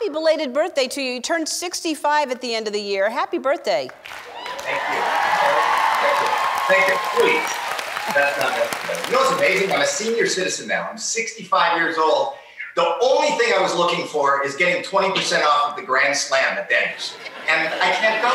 happy belated birthday to you. You turned 65 at the end of the year. Happy birthday. Thank you. Thank you. Please. That's not necessary. You know what's amazing? I'm a senior citizen now. I'm 65 years old. The only thing I was looking for is getting 20% off of the Grand Slam at Denny's. And I can't go.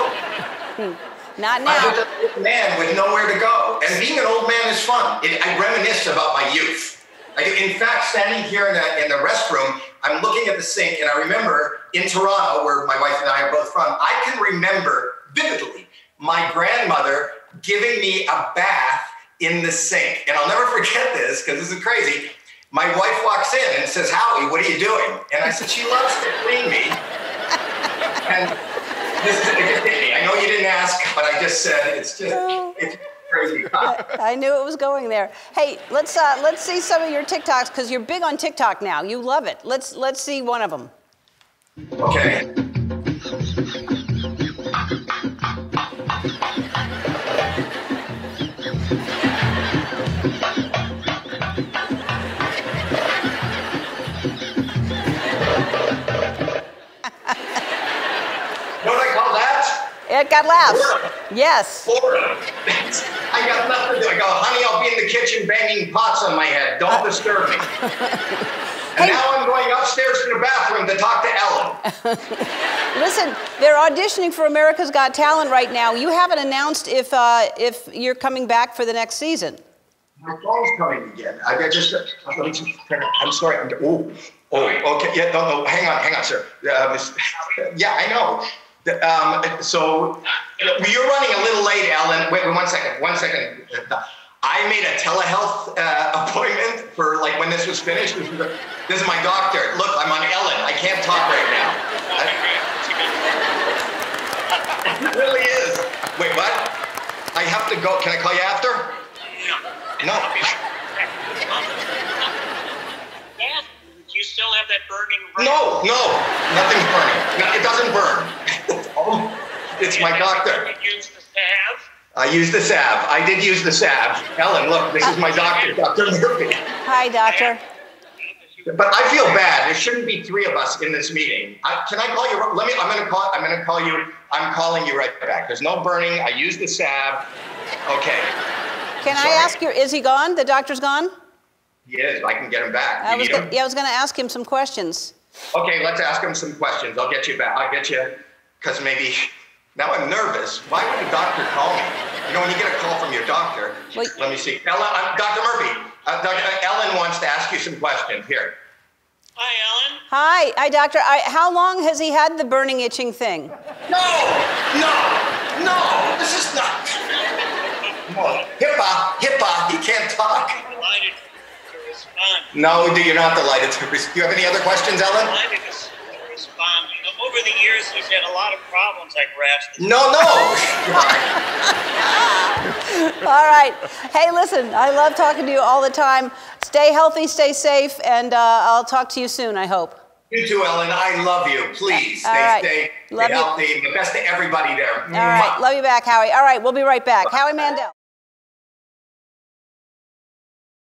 Hmm. Not now. I'm just a old man with nowhere to go. And being an old man is fun. It, I reminisce about my youth. Like, in fact, standing here in the, in the restroom, I'm looking at the sink, and I remember in Toronto, where my wife and I are both from, I can remember vividly my grandmother giving me a bath in the sink. And I'll never forget this because this is crazy. My wife walks in and says, Howie, what are you doing? And I said, She loves to clean me. And this is, it just hit me. I know you didn't ask, but I just said it's just it's crazy. I knew it was going there. Hey, let's uh, let's see some of your TikToks because you're big on TikTok now. You love it. Let's let's see one of them. Okay. It got laughs. Yes. Florida. I got nothing to do. I go, honey, I'll be in the kitchen banging pots on my head. Don't disturb me. And now I'm going upstairs to the bathroom to talk to Ellen. Listen, they're auditioning for America's Got Talent right now. You haven't announced if uh, if you're coming back for the next season. My phone's coming again. I got just, let me just, I'm sorry. I'm, oh, oh, okay. Yeah, no, no, hang on, hang on, sir. Uh, yeah, I know. Um, so you're running a little late, Ellen. Wait, wait, one second, one second. I made a telehealth uh, appointment for like when this was finished. This is, this is my doctor. Look, I'm on Ellen. I can't talk right now. It really is. Wait, what? I have to go. Can I call you after? No. Yeah, you still have that burning breath. No, no, nothing's burning. No, it doesn't burn. It's my doctor. You use the salve. I used the salve. I did use the salve. Ellen, look, this is my doctor, Dr. Murphy. Hi, doctor. But I feel bad. There shouldn't be three of us in this meeting. I, can I call you? Let me. I'm gonna call. I'm gonna call you. I'm calling you right back. There's no burning. I used the salve. Okay. Can I ask you? Is he gone? The doctor's gone. He is. I can get him back. I You was need go- him? yeah, I was going to ask him some questions. Okay, let's ask him some questions. I'll get you back. I'll get you, because maybe now I'm nervous. Why would a doctor call me? You know, when you get a call from your doctor, Wait. let me see. Ellen, uh, Dr. Murphy, uh, Dr. Ellen wants to ask you some questions. Here. Hi, Ellen. Hi, hi, doctor. I, how long has he had the burning, itching thing? No, no, no, this is not. No. HIPAA, HIPAA, he can't talk. Delighted to respond. No, do you're not delighted to. respond? Do you have any other questions, Ellen? Delighted to s- to respond. You know, over the years, he's had a lot of problems like rash. No, no. All right. Hey, listen, I love talking to you all the time. Stay healthy, stay safe, and uh, I'll talk to you soon, I hope. You too, Ellen. I love you. Please All stay, right. stay, Love stay you. The best to everybody there. All right. Love you back, Howie. All right, we'll be right back. Howie Mandel.